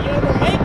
you ever make.